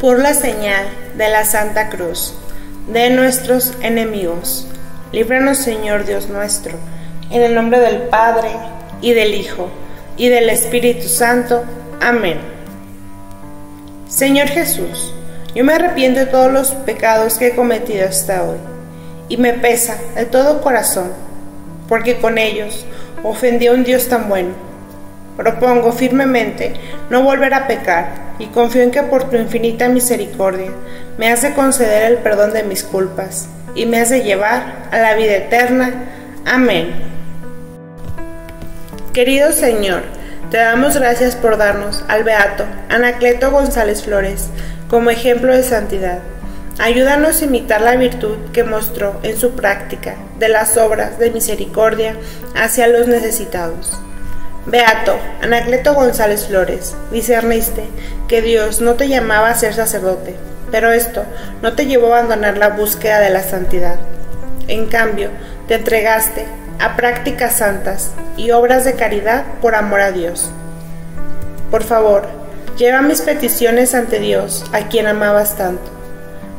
por la señal de la Santa Cruz de nuestros enemigos. Líbranos, Señor Dios nuestro, en el nombre del Padre, y del Hijo, y del Espíritu Santo. Amén. Señor Jesús, yo me arrepiento de todos los pecados que he cometido hasta hoy, y me pesa de todo corazón, porque con ellos ofendí a un Dios tan bueno. Propongo firmemente no volver a pecar y confío en que por tu infinita misericordia me has de conceder el perdón de mis culpas y me has de llevar a la vida eterna. Amén. Querido Señor, te damos gracias por darnos al Beato Anacleto González Flores como ejemplo de santidad. Ayúdanos a imitar la virtud que mostró en su práctica de las obras de misericordia hacia los necesitados. Beato, Anacleto González Flores, discerniste que Dios no te llamaba a ser sacerdote, pero esto no te llevó a abandonar la búsqueda de la santidad. En cambio, te entregaste a prácticas santas y obras de caridad por amor a Dios. Por favor, lleva mis peticiones ante Dios, a quien amabas tanto.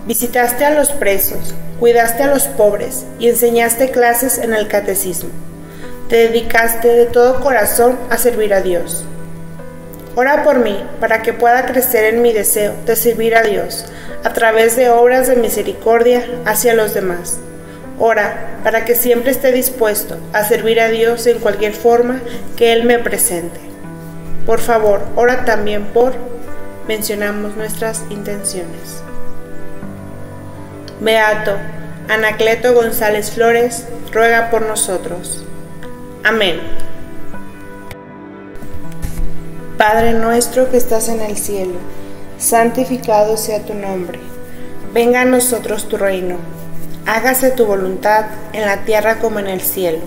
Visitaste a los presos, cuidaste a los pobres y enseñaste clases en el catecismo te dedicaste de todo corazón a servir a Dios. Ora por mí para que pueda crecer en mi deseo de servir a Dios a través de obras de misericordia hacia los demás. Ora para que siempre esté dispuesto a servir a Dios en cualquier forma que Él me presente. Por favor, ora también por... Mencionamos nuestras intenciones. Beato, Anacleto González Flores, ruega por nosotros. Amén. Padre nuestro que estás en el cielo, santificado sea tu nombre. Venga a nosotros tu reino. Hágase tu voluntad en la tierra como en el cielo.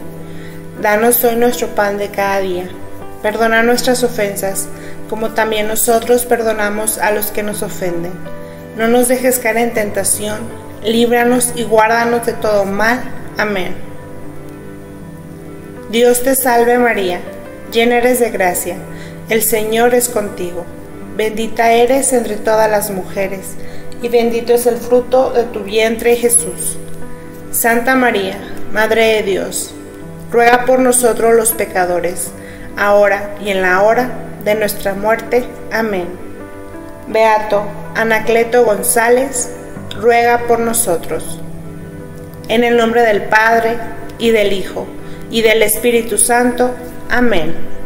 Danos hoy nuestro pan de cada día. Perdona nuestras ofensas, como también nosotros perdonamos a los que nos ofenden. No nos dejes caer en tentación, líbranos y guárdanos de todo mal. Amén. Dios te salve María, llena eres de gracia, el Señor es contigo, bendita eres entre todas las mujeres, y bendito es el fruto de tu vientre Jesús. Santa María, Madre de Dios, ruega por nosotros los pecadores, ahora y en la hora de nuestra muerte. Amén. Beato Anacleto González, ruega por nosotros. En el nombre del Padre, y del Hijo, y del Espíritu Santo. Amén.